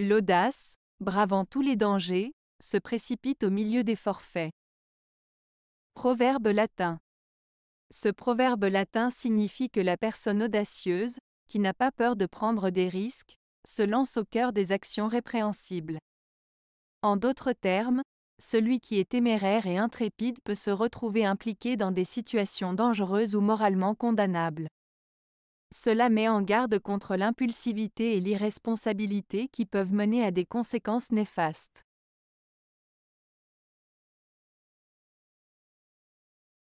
L'audace, bravant tous les dangers, se précipite au milieu des forfaits. Proverbe latin. Ce proverbe latin signifie que la personne audacieuse, qui n'a pas peur de prendre des risques, se lance au cœur des actions répréhensibles. En d'autres termes, celui qui est téméraire et intrépide peut se retrouver impliqué dans des situations dangereuses ou moralement condamnables. Cela met en garde contre l'impulsivité et l'irresponsabilité qui peuvent mener à des conséquences néfastes.